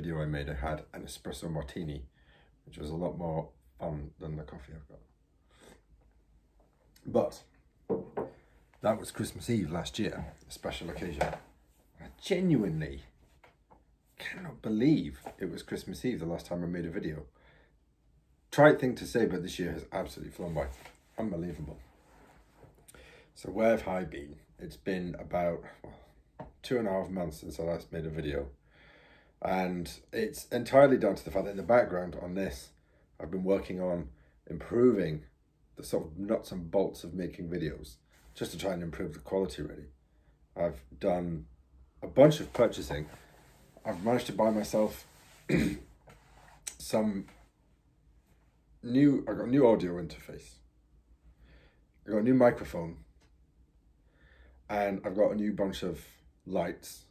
video I made, I had an espresso martini, which was a lot more fun than the coffee I've got. But that was Christmas Eve last year, a special occasion. I genuinely cannot believe it was Christmas Eve the last time I made a video. Trite thing to say, but this year has absolutely flown by. Unbelievable. So where have I been? It's been about well, two and a half months since I last made a video. And it's entirely down to the fact that in the background on this, I've been working on improving the sort of nuts and bolts of making videos, just to try and improve the quality really. I've done a bunch of purchasing. I've managed to buy myself some new, I got a new audio interface. I got a new microphone and I've got a new bunch of lights,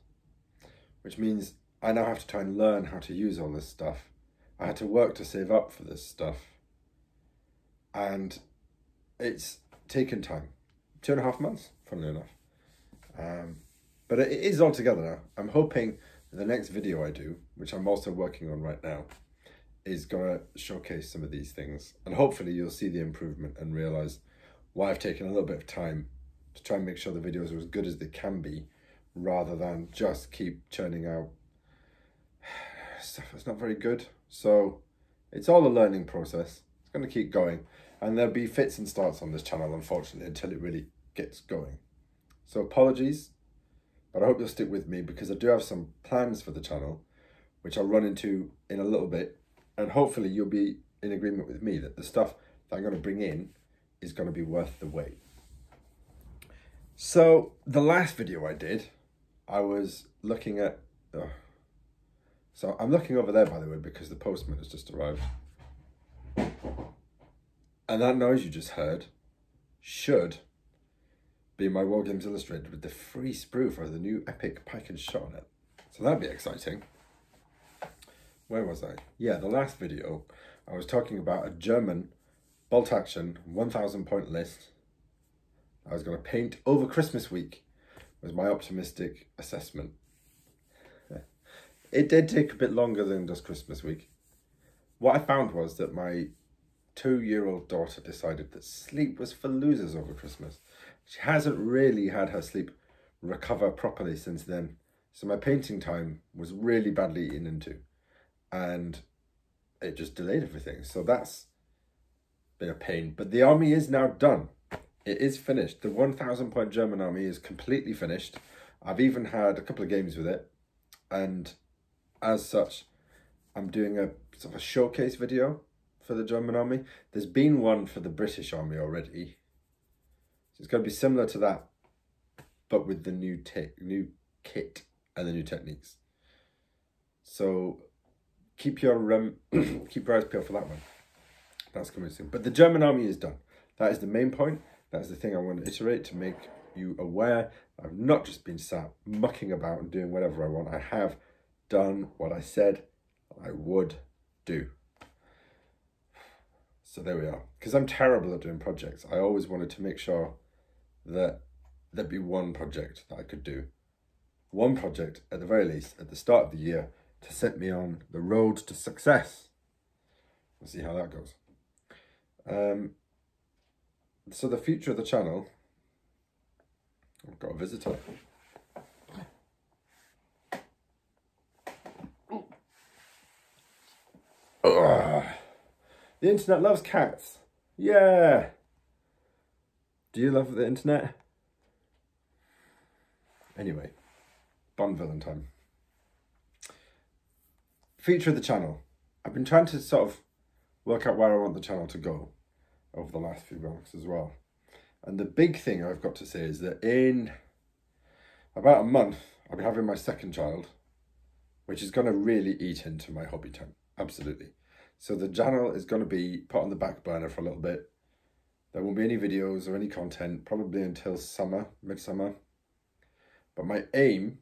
which means I now have to try and learn how to use all this stuff. I had to work to save up for this stuff. And it's taken time. Two and a half months, funnily enough. Um, but it is all together now. I'm hoping the next video I do, which I'm also working on right now, is going to showcase some of these things. And hopefully you'll see the improvement and realize why I've taken a little bit of time to try and make sure the videos are as good as they can be rather than just keep churning out stuff that's not very good. So it's all a learning process. It's going to keep going. And there'll be fits and starts on this channel, unfortunately, until it really gets going. So apologies, but I hope you'll stick with me because I do have some plans for the channel, which I'll run into in a little bit. And hopefully you'll be in agreement with me that the stuff that I'm going to bring in is going to be worth the wait. So the last video I did, I was looking at... so I'm looking over there, by the way, because the postman has just arrived. And that noise you just heard should be my War Games Illustrated with the free sprue for the new Epic Pike and Shot on it. So that'd be exciting. Where was I? Yeah, the last video, I was talking about a German bolt action 1000 point list I was going to paint over Christmas week was my optimistic assessment. It did take a bit longer than just Christmas week. What I found was that my two-year-old daughter decided that sleep was for losers over Christmas. She hasn't really had her sleep recover properly since then. So my painting time was really badly eaten into and it just delayed everything. So that's been a pain. But the army is now done. It is finished. The 1,000 point German army is completely finished. I've even had a couple of games with it. And as such, I'm doing a sort of a showcase video for the German army. There's been one for the British army already. So it's going to be similar to that, but with the new, new kit and the new techniques. So keep your um, keep your eyes peeled for that one. That's coming soon. But the German army is done. That is the main point. That's the thing I want to iterate to make you aware. I've not just been sat mucking about and doing whatever I want. I have done what I said I would do. So there we are. Because I'm terrible at doing projects. I always wanted to make sure that there'd be one project that I could do. One project, at the very least, at the start of the year, to set me on the road to success. We'll see how that goes. Um, so the future of the channel, I've got a visitor. Ugh. The internet loves cats. Yeah. Do you love the internet? Anyway, Bond villain time. Feature of the channel. I've been trying to sort of work out where I want the channel to go over the last few months as well. And the big thing I've got to say is that in about a month, I'll be having my second child, which is going to really eat into my hobby time. Absolutely. So the channel is going to be put on the back burner for a little bit. There won't be any videos or any content, probably until summer, midsummer. But my aim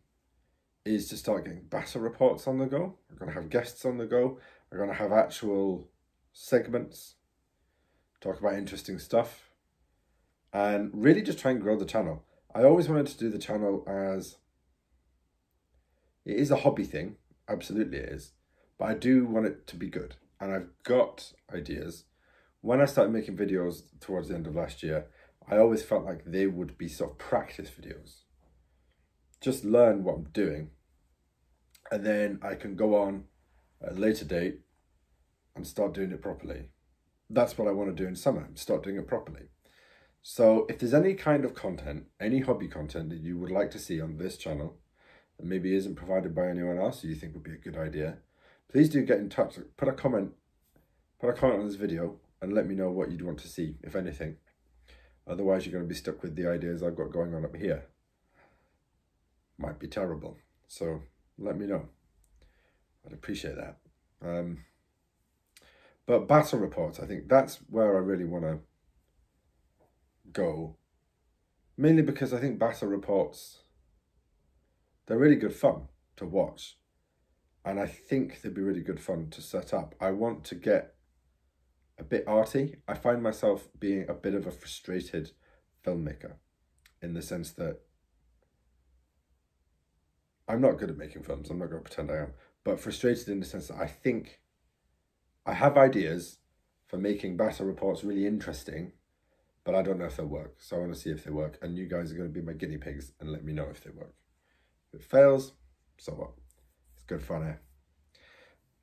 is to start getting battle reports on the go. We're going to have guests on the go. We're going to have actual segments talk about interesting stuff, and really just try and grow the channel. I always wanted to do the channel as it is a hobby thing, Absolutely it is. But I do want it to be good. And I've got ideas. When I started making videos towards the end of last year, I always felt like they would be sort of practice videos. Just learn what I'm doing. And then I can go on at a later date and start doing it properly. That's what I want to do in summer, start doing it properly. So if there's any kind of content, any hobby content that you would like to see on this channel, that maybe isn't provided by anyone else you think would be a good idea, please do get in touch. Put a comment, put a comment on this video and let me know what you'd want to see, if anything. Otherwise, you're going to be stuck with the ideas I've got going on up here. Might be terrible. So let me know. I'd appreciate that. Um, but battle reports, I think that's where I really want to go. Mainly because I think battle reports, they're really good fun to watch. And I think they'd be really good fun to set up. I want to get a bit arty. I find myself being a bit of a frustrated filmmaker in the sense that I'm not good at making films. I'm not going to pretend I am. But frustrated in the sense that I think I have ideas for making battle reports really interesting, but I don't know if they'll work. So I want to see if they work. And you guys are going to be my guinea pigs and let me know if they work. If it fails, so what? Good fun, eh?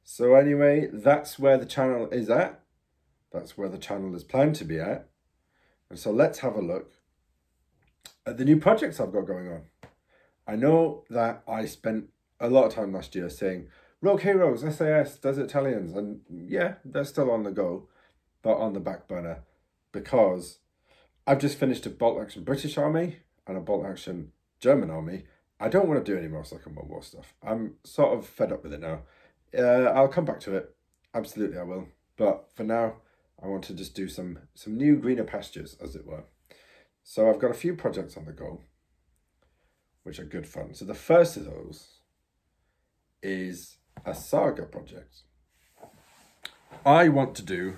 So anyway, that's where the channel is at. That's where the channel is planned to be at. And so let's have a look at the new projects I've got going on. I know that I spent a lot of time last year saying, Rogue Heroes, SAS, Desert Italians, and yeah, they're still on the go, but on the back burner because I've just finished a bolt action British Army and a bolt action German Army. I don't want to do any more Second World War stuff. I'm sort of fed up with it now. Uh, I'll come back to it. Absolutely, I will. But for now, I want to just do some some new greener pastures, as it were. So I've got a few projects on the go, which are good fun. So the first of those is a saga project. I want to do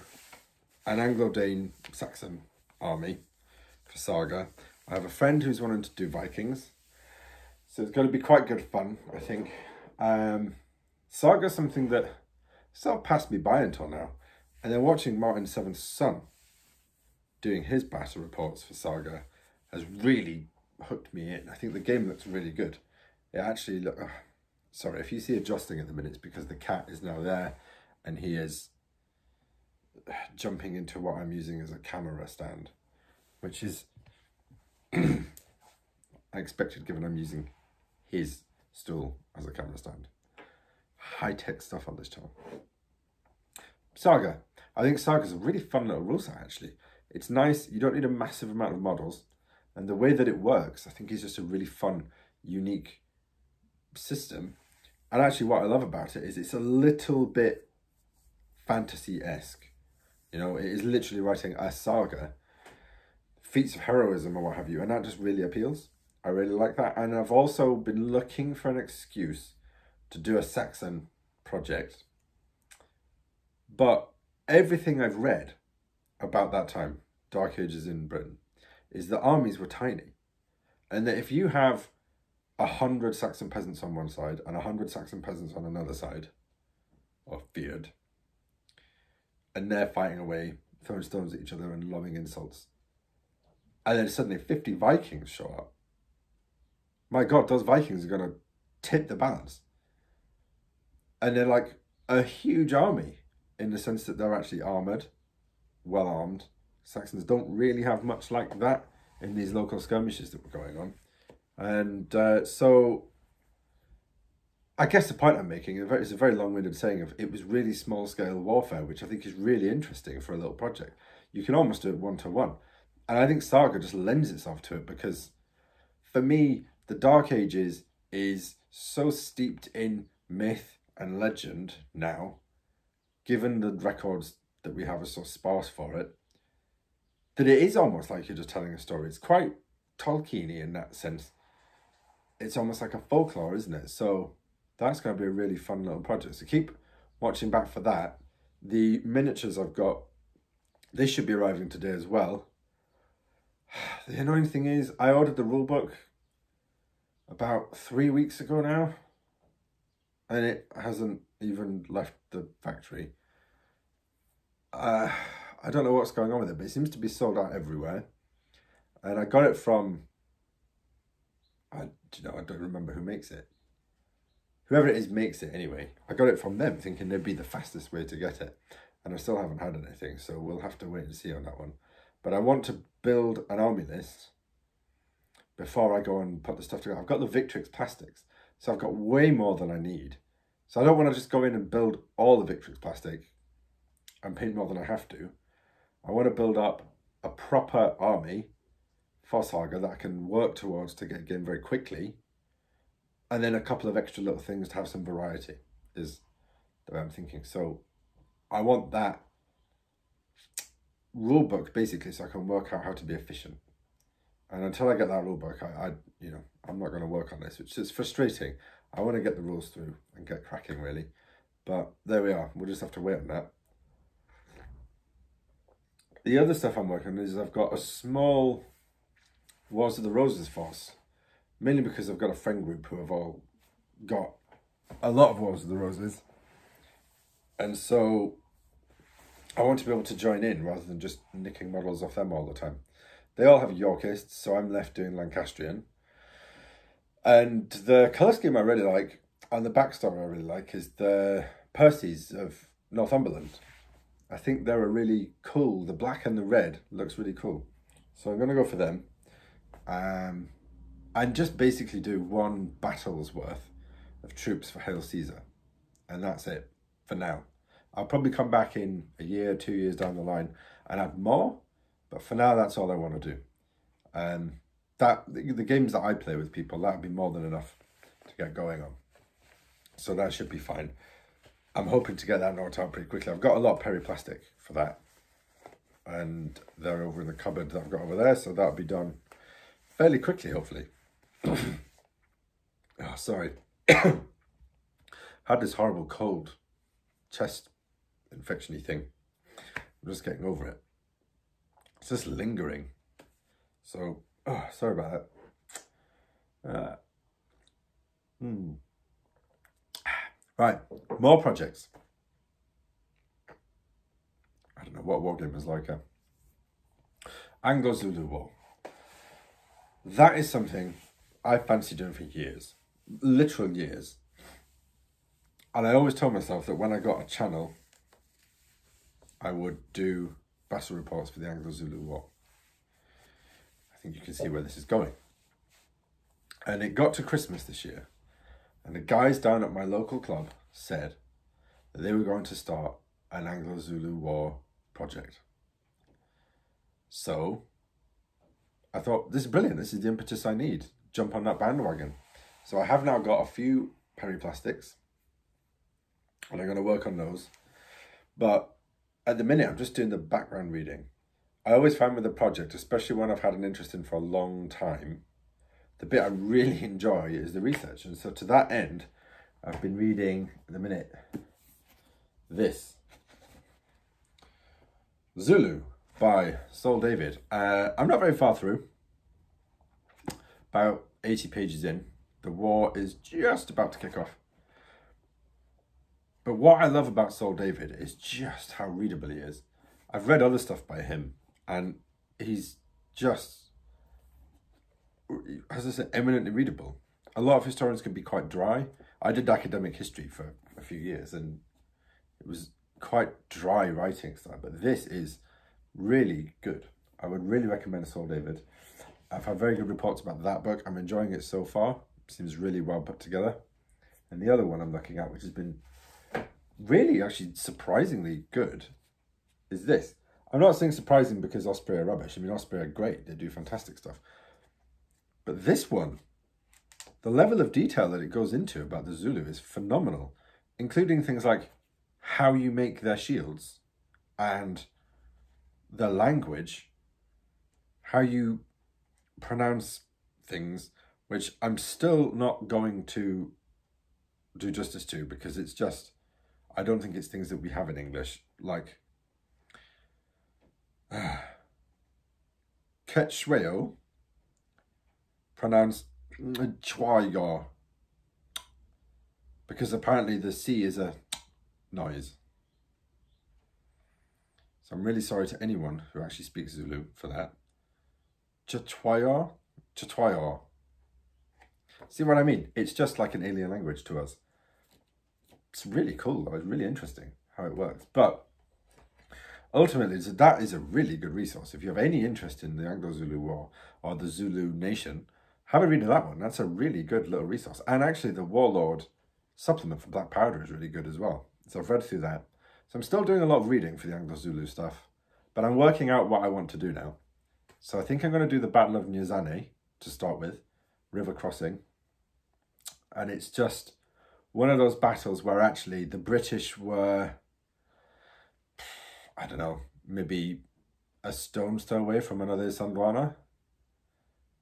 an Anglo-Dane Saxon army for saga. I have a friend who's wanting to do Vikings. So it's going to be quite good fun, I think. Um, saga something that sort of passed me by until now. And then watching Martin Seventh Son doing his battle reports for Saga has really hooked me in. I think the game looks really good. It actually look. Uh, sorry, if you see adjusting at the minute, it's because the cat is now there, and he is jumping into what I'm using as a camera stand, which is I expected given I'm using his stool as a camera stand. High tech stuff on this channel. Saga. I think Saga is a really fun little rule set actually. It's nice, you don't need a massive amount of models. And the way that it works, I think is just a really fun, unique system. And actually what I love about it is it's a little bit fantasy-esque. You know, it is literally writing a saga, feats of heroism or what have you, and that just really appeals. I really like that. And I've also been looking for an excuse to do a Saxon project. But everything I've read about that time, Dark Ages in Britain, is that armies were tiny. And that if you have a hundred Saxon peasants on one side and a hundred Saxon peasants on another side, or feared, and they're fighting away, throwing stones at each other and lobbing insults, and then suddenly 50 Vikings show up, my God, those Vikings are going to tip the balance. And they're like a huge army in the sense that they're actually armoured, well armed. Saxons don't really have much like that in these local skirmishes that were going on. And uh, so I guess the point I'm making is a very long-winded saying of it was really small-scale warfare, which I think is really interesting for a little project. You can almost do it one-to-one. -one. And I think Saga just lends itself to it because for me, the Dark Ages is so steeped in myth and legend now given the records that we have are so sparse for it, that it is almost like you're just telling a story. It's quite Tolkien in that sense. It's almost like a folklore, isn't it? So that's going to be a really fun little project. So keep watching back for that. The miniatures I've got, they should be arriving today as well. The annoying thing is, I ordered the rulebook about three weeks ago now. and it hasn't even left the factory. Uh, I don't know what's going on with it, but it seems to be sold out everywhere. And I got it from, I you know I don't remember who makes it. Whoever it is makes it anyway. I got it from them, thinking it'd be the fastest way to get it, and I still haven't had anything, so we'll have to wait and see on that one. But I want to build an army list before I go and put the stuff together. I've got the Victrix plastics, so I've got way more than I need. So I don't want to just go in and build all the Victrix plastic and paint more than I have to. I want to build up a proper army for Saga that I can work towards to get a game very quickly. And then a couple of extra little things to have some variety is the way I'm thinking. So I want that rule book basically so I can work out how to be efficient. And until I get that rule book, I, I you know, I'm not going to work on this, which is frustrating. I want to get the rules through and get cracking really. But there we are. We'll just have to wait on that. The other stuff I'm working on is I've got a small Wars of the Roses force. Mainly because I've got a friend group who have all got a lot of Wars of the Roses. And so I want to be able to join in rather than just nicking models off them all the time. They all have Yorkists, so I'm left doing Lancastrian. And the colour scheme I really like, and the backstory I really like, is the Percys of Northumberland. I think they're a really cool, the black and the red looks really cool. So I'm going to go for them. Um, and just basically do one battle's worth of troops for Hail Caesar. And that's it for now. I'll probably come back in a year, two years down the line and add more. But for now, that's all I want to do. Um, that the, games that I play with people, that would be more than enough to get going on. So that should be fine. I'm hoping to get that knocked out pretty quickly. I've got a lot of Perry plastic for that. And they're over in the cupboard that I've got over there. So that'll be done fairly quickly, hopefully. oh, sorry. Had this horrible cold chest infectiony thing. I'm just getting over it. It's just lingering. So, oh, sorry about that. Uh, hmm. Right, more projects. I don't know what war game is like. A Anglo-Zulu War. That is something I fancy doing for years. Literal years. And I always told myself that when I got a channel, I would do battle reports for the Anglo-Zulu War. I think you can see where this is going. And it got to Christmas this year, and the guys down at my local club said that they were going to start an Anglo Zulu War project. So I thought, this is brilliant. This is the impetus I need. Jump on that bandwagon. So I have now got a few Perry plastics and I'm going to work on those. But at the minute, I'm just doing the background reading. I always find with a project, especially one I've had an interest in for a long time, the bit I really enjoy is the research. And so to that end, I've been reading, in a minute, this. Zulu by Saul David. Uh, I'm not very far through. About 80 pages in. The war is just about to kick off. But what I love about Saul David is just how readable he is. I've read other stuff by him and he's just as I said, eminently readable. A lot of historians can be quite dry. I did academic history for a few years and it was quite dry writing style, but this is really good. I would really recommend Saul David. I've had very good reports about that book. I'm enjoying it so far. It seems really well put together. And the other one I'm looking at, which has been really actually surprisingly good, is this. I'm not saying surprising because Osprey are rubbish. I mean, Osprey are great. They do fantastic stuff. But this one, the level of detail that it goes into about the Zulu is phenomenal, including things like how you make their shields and the language, how you pronounce things, which I'm still not going to do justice to because it's just, I don't think it's things that we have in English, like uh, Ketchweo pronounced Chwayo. because apparently the C is a noise. So I'm really sorry to anyone who actually speaks Zulu for that. Chatwaya? Chatwaya. See what I mean? It's just like an alien language to us. It's really cool though. It's really interesting how it works. But ultimately, so that is a really good resource. If you have any interest in the Anglo-Zulu War or the Zulu Nation, have a read of that one. That's a really good little resource. And actually, the Warlord supplement for Black Powder is really good as well. So I've read through that. So I'm still doing a lot of reading for the Anglo-Zulu stuff, but I'm working out what I want to do now. So I think I'm going to do the Battle of Nyezane to start with, river crossing. And it's just one of those battles where actually the British were, I don't know, maybe a stone's throw away from another Isandlwana.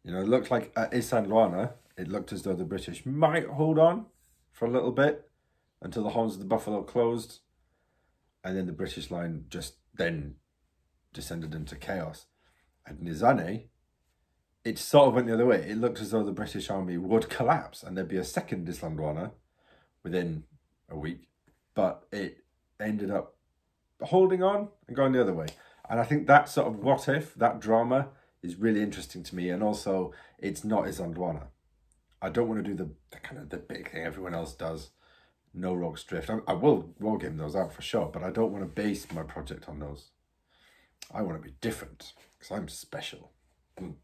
You know, it looked like uh, at Isandlwana, it looked as though the British might hold on for a little bit until the horns of the buffalo closed. And then the British line just then descended into chaos. At Nyezane, it sort of went the other way. It looked as though the British army would collapse and there'd be a second Isandlwana within a week. But it ended up holding on and going the other way. And I think that sort of what if, that drama, is really interesting to me. And also, it's not Isandlwana. I don't want to do the, the, kind of the big thing everyone else does. No Rorke's Drift. I, I will war game those out for sure, but I don't want to base my project on those. I want to be different because I'm special. Mm.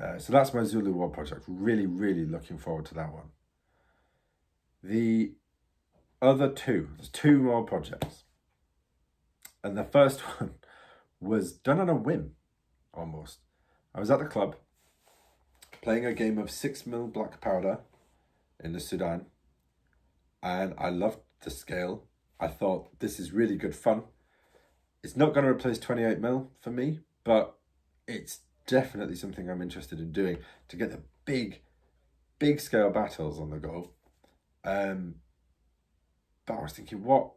Uh, so that's my Zulu War project. Really, really looking forward to that one. The other two, there's two more projects. And the first one was done on a whim, almost. I was at the club playing a game of six mil black powder in the Sudan, and I loved the scale. I thought this is really good fun. It's not going to replace 28 mil for me, but it's definitely something I'm interested in doing to get the big, big scale battles on the go. Um, but I was thinking, what,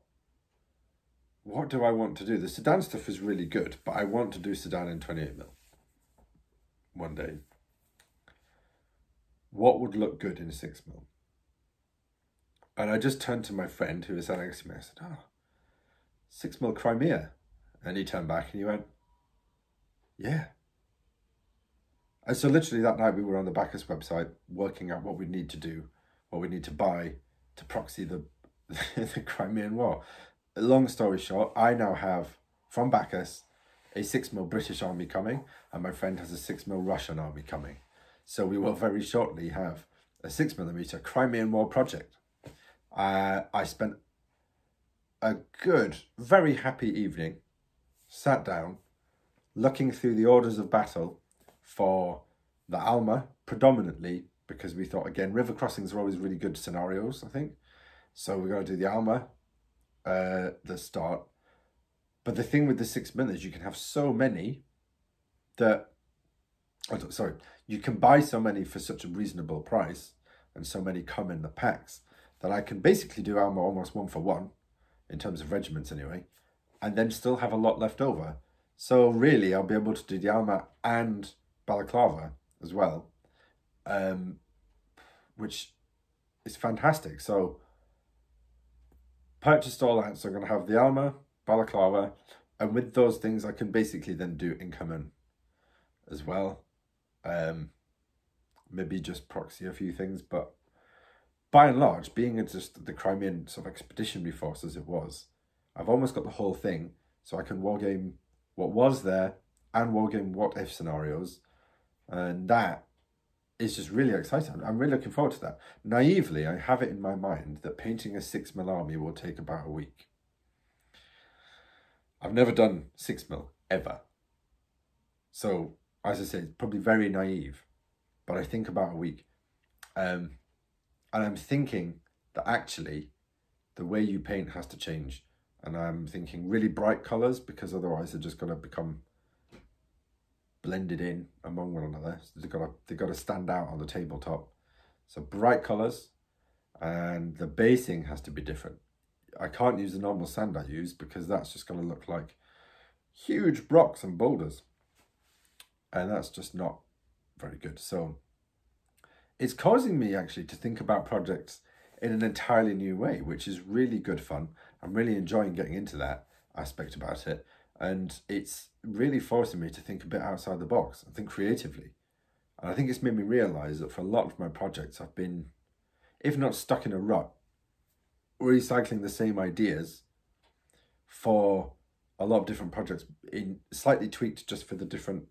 what do I want to do? The Sudan stuff is really good, but I want to do Sudan in 28 mil one day what would look good in 6 mil? And I just turned to my friend who was sitting next to me. I said, oh, 6 mil Crimea. And he turned back and he went, yeah. And so literally that night we were on the Baccus website working out what we'd need to do, what we need to buy to proxy the, the Crimean War. Long story short, I now have from Baccus a 6 mil British army coming and my friend has a 6 mil Russian army coming. So we will very shortly have a six millimeter Crimean War project. Uh, I spent a good, very happy evening, sat down, looking through the orders of battle for the Alma, predominantly because we thought, again, river crossings are always really good scenarios, I think. So we're going to do the Alma, uh, the start. But the thing with the six is you can have so many that, oh, sorry, you can buy so many for such a reasonable price and so many come in the packs that I can basically do Alma almost one for one in terms of regiments anyway, and then still have a lot left over. So really, I'll be able to do the Alma and Balaclava as well, um, which is fantastic. So purchased all that, so I'm going to have the Alma, Balaclava, and with those things, I can basically then do incoming as well. Um, maybe just proxy a few things, but by and large, being just the Crimean sort of expeditionary force as it was, I've almost got the whole thing, so I can wargame what was there and wargame what if scenarios, and that is just really exciting. I'm really looking forward to that. Naively, I have it in my mind that painting a six mil army will take about a week. I've never done six mil ever. So as I said, probably very naive, but I think about a week. Um, and I'm thinking that actually the way you paint has to change. And I'm thinking really bright colours because otherwise they're just going to become blended in among one another. So they've got to, they've got to stand out on the tabletop. So bright colours and the basing has to be different. I can't use the normal sand I use because that's just going to look like huge rocks and boulders and that's just not very good. So it's causing me actually to think about projects in an entirely new way, which is really good fun. I'm really enjoying getting into that aspect about it. And it's really forcing me to think a bit outside the box and think creatively. And I think it's made me realize that for a lot of my projects, I've been, if not stuck in a rut, recycling the same ideas for a lot of different projects in slightly tweaked just for the different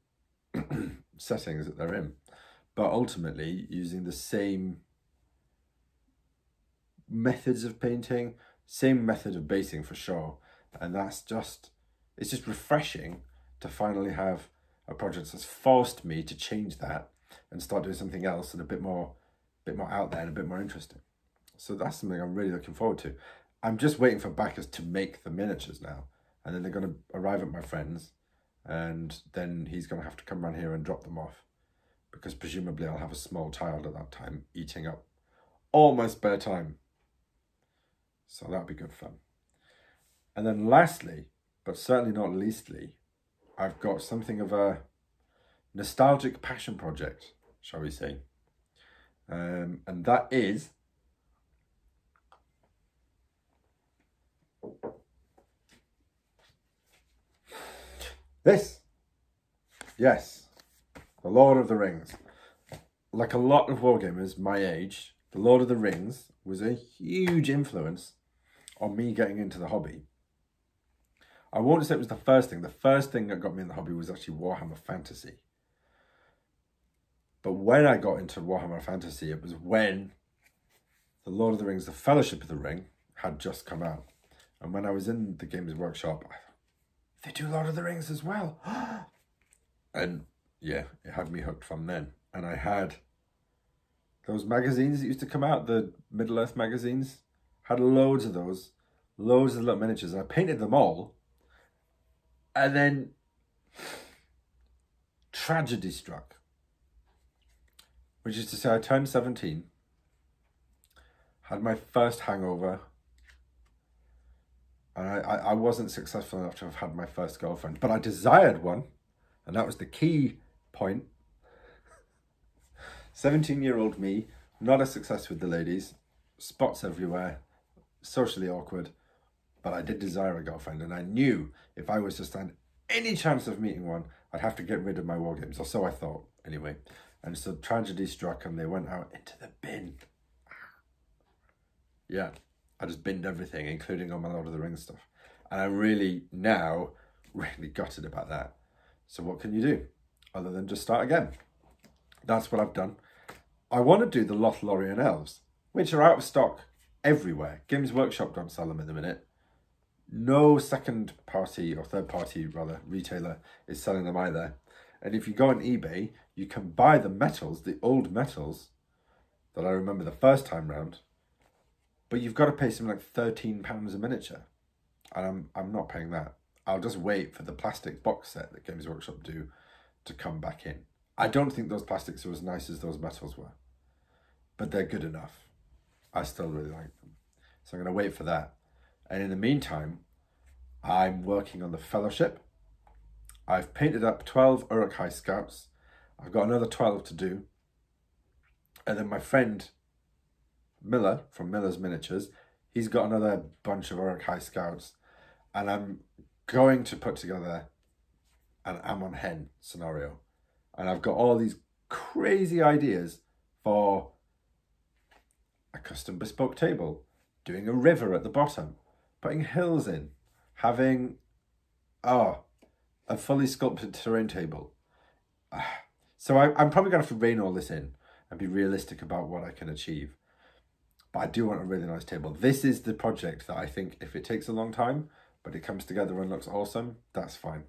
settings that they're in but ultimately using the same methods of painting same method of basing for sure and that's just it's just refreshing to finally have a project that's forced me to change that and start doing something else and a bit more bit more out there and a bit more interesting so that's something i'm really looking forward to i'm just waiting for Baccus to make the miniatures now and then they're going to arrive at my friend's and then he's going to have to come around here and drop them off because presumably I'll have a small child at that time eating up all my spare time. So that'll be good fun. And then lastly, but certainly not leastly, I've got something of a nostalgic passion project, shall we say. Um, and that is This, yes, The Lord of the Rings. Like a lot of wargamers my age, The Lord of the Rings was a huge influence on me getting into the hobby. I won't say it was the first thing. The first thing that got me in the hobby was actually Warhammer Fantasy. But when I got into Warhammer Fantasy, it was when The Lord of the Rings, The Fellowship of the Ring, had just come out. And when I was in the Games Workshop, they do Lord of the Rings as well. and yeah, it had me hooked from then. And I had those magazines that used to come out, the Middle Earth magazines. Had loads of those, loads of little miniatures. I painted them all. And then tragedy struck. Which is to say, I turned 17, had my first hangover, and I, I, I wasn't successful enough to have had my first girlfriend, but I desired one, and that was the key point. 17 year old me, not a success with the ladies, spots everywhere, socially awkward, but I did desire a girlfriend, and I knew if I was to stand any chance of meeting one, I'd have to get rid of my war games, or so I thought, anyway. And so tragedy struck, and they went out into the bin. Yeah. I just binned everything, including all my Lord of the Rings stuff. And I'm really now really gutted about that. So what can you do other than just start again? That's what I've done. I want to do the Lothlorien Elves, which are out of stock everywhere. Games Workshop don't sell them in the minute. No second party or third party rather retailer is selling them either. And if you go on eBay, you can buy the metals, the old metals that I remember the first time round but you've got to pay something like thirteen pounds a miniature, and I'm I'm not paying that. I'll just wait for the plastic box set that Games Workshop do to come back in. I don't think those plastics are as nice as those metals were, but they're good enough. I still really like them, so I'm going to wait for that. And in the meantime, I'm working on the Fellowship. I've painted up 12 Uruk-hai Scouts. I've got another 12 to do. And then my friend Miller from Miller's Miniatures. He's got another bunch of Uruk-hai Scouts, and I'm going to put together an Amon Hen scenario. And I've got all these crazy ideas for a custom bespoke table, doing a river at the bottom, putting hills in, having oh, a fully sculpted terrain table. So I, I'm probably going to have to rein all this in and be realistic about what I can achieve but I do want a really nice table. This is the project that I think if it takes a long time, but it comes together and looks awesome, that's fine.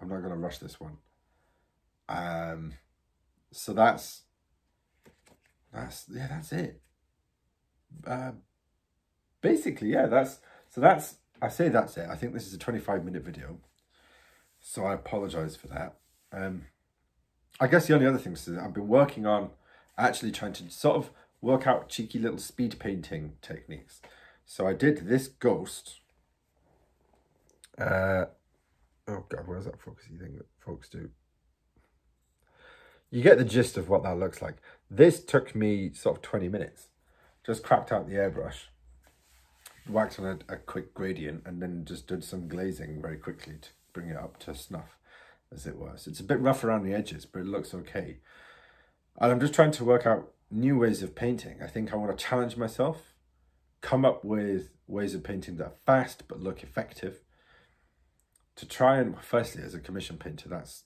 I'm not going to rush this one. Um, so that's, that's, yeah, that's it. Uh, basically, yeah, that's, so that's, I say that's it. I think this is a 25 minute video. So I apologize for that. Um, I guess the only other thing is I've been working on actually trying to sort of work out cheeky little speed painting techniques. So I did this ghost. Uh, oh God, where's that focusy thing that folks do? You get the gist of what that looks like. This took me sort of 20 minutes. just cracked out the airbrush, waxed on a, a quick gradient, and then just did some glazing very quickly to bring it up to snuff, as it was. It's a bit rough around the edges, but it looks okay. And I'm just trying to work out new ways of painting. I think I want to challenge myself, come up with ways of painting that are fast but look effective. To try and, firstly, as a commission painter, that's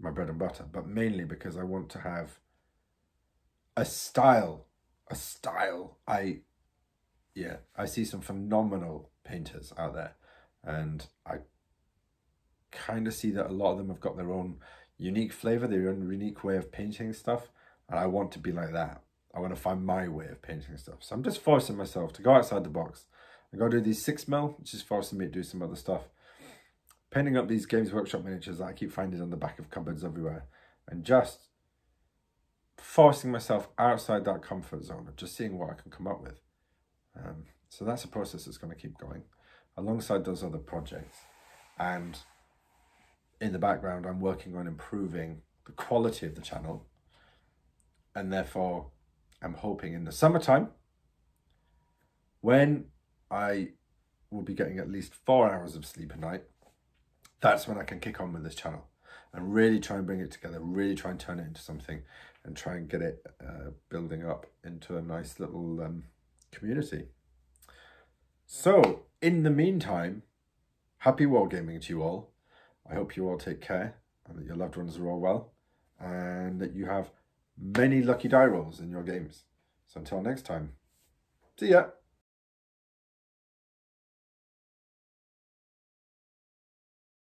my bread and butter, but mainly because I want to have a style, a style. I, yeah, I see some phenomenal painters out there, and I kind of see that a lot of them have got their own unique flavor, their own unique way of painting stuff, and I want to be like that. I want to find my way of painting stuff. So I'm just forcing myself to go outside the box. I go do these six mil, which is forcing me to do some other stuff. Painting up these Games Workshop miniatures that I keep finding on the back of cupboards everywhere. And just forcing myself outside that comfort zone of just seeing what I can come up with. So that's a process that's going to keep going alongside those other projects. And in the background, I'm working on improving the quality of the channel. And therefore, I'm hoping in the summertime, when I will be getting at least four hours of sleep a night, that's when I can kick on with this channel and really try and bring it together, really try and turn it into something and try and get it uh, building up into a nice little um, community. So, in the meantime, happy wargaming to you all. I hope you all take care and that your loved ones are all well and that you have many lucky die rolls in your games. So until next time, see ya.